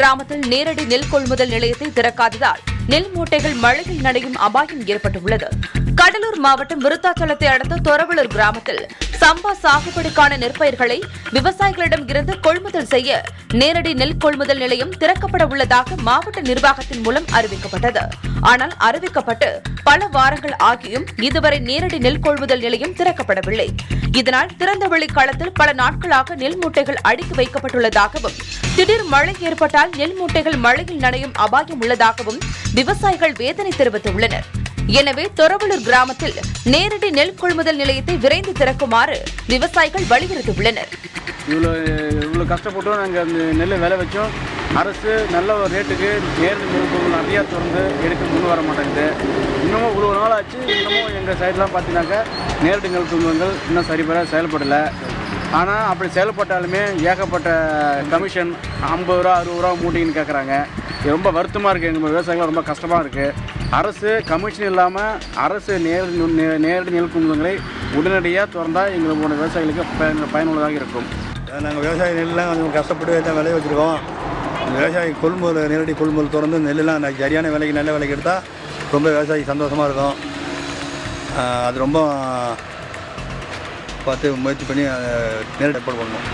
கிராமத்தில் நேரடி நெல் கொள்முதல் நிலையத்தை திறக்காததால் நெல் மூட்டைகள் மழையில் நனையும் அபாயம் ஏற்பட்டுள்ளது. கடலூர் மாவட்டம் விருத்தாச்சலத்தை அடுத்த தொரவலூர் கிராமத்தில் சம்பா சாகுபடிக்கான நெற்பயிர்களை விவசாயிகளிடம் இருந்து கொள்முதல் செய்ய நேரடி நெல் கொள்முதல் நிலையம் திறக்கப்பட உள்ளதாக மாவட்ட நிர்வாகத்தின் மூலம் அறிவிக்கப்பட்டது. ஆனால் அறிவிக்கப்பட்டு பல வாரங்கள் ஆகியும் இதுவரை நேரடி நெல் கொள்முதல் நிலையம் திறக்கப்படவில்லை. இதனால் திறந்தவெளி களத்தில் பல நாட்களாக நெல் மூட்டைகள் அடுக்கி வைக்கப்பட்டுள்ளதாகவும் திடீர் மழை ஏற்பட்டால் நெல் மூட்டைகள் மழையில் நனையும் அபாயம் உள்ளதாகவும் விவசாயிகள் வேதனை தெரிவித்துள்ளனர். எனவே தொரவலூர் கிராமத்தில் நேரடி நெல் கொள்முதல் நிலையத்தை விரைந்து திறக்குமாறு விவசாயிகள் வலியுறுத்தியுள்ளனர். இவ்வளோ இவ்வளோ கஷ்டப்பட்டும். நாங்கள் அந்த நெல் விலை வச்சோம். அரசு நல்ல ஒரு ரேட்டுக்கு நேரடி நெல் கொள்முதல் நிறையா திறந்து எடுக்க முன் வர மாட்டேங்குது. இன்னமும் இவ்வளோ நாள் ஆச்சு. இன்னமும் எங்கள் சைட்லாம் பார்த்தீங்கன்னாக்கா நேரடி நெல் கொள்முதல்கள் இன்னும் சரிபர செயல்படலை. ஆனால் அப்படி செயல்பட்டாலுமே ஏகப்பட்ட கமிஷன் ஐம்பது ரூபா அறுபது ரூபா மூட்டைன்னு கேட்குறாங்க ரொம்ப வருத்தமாக இருக்குது எங்கள் விவசாயிகள் ரொம்ப கஷ்டமாக இருக்குது அரசு கமிஷன் இல்லாமல் அரசு நேரடி நேரடி நெல் கொள்முதல்களை உடனடியாக திறந்தால் எங்களோட விவசாயிகளுக்கு பயன் பயனுள்ளதாக இருக்கும். நாங்கள் விவசாய நெல்லாம் கொஞ்சம் கஷ்டப்பட்டு தான் விளைய வச்சுருக்கோம். விவசாயி கொள்முதல் நேரடி கொள்முதல் திறந்து நெல்லெல்லாம் சரியான விலைக்கு நல்ல விலைக்கு எடுத்தால் ரொம்ப விவசாயி சந்தோஷமாக இருக்கும். அது ரொம்ப பார்த்து முயற்சி பண்ணி நேரடி ஏற்பாடு பண்ணணும்.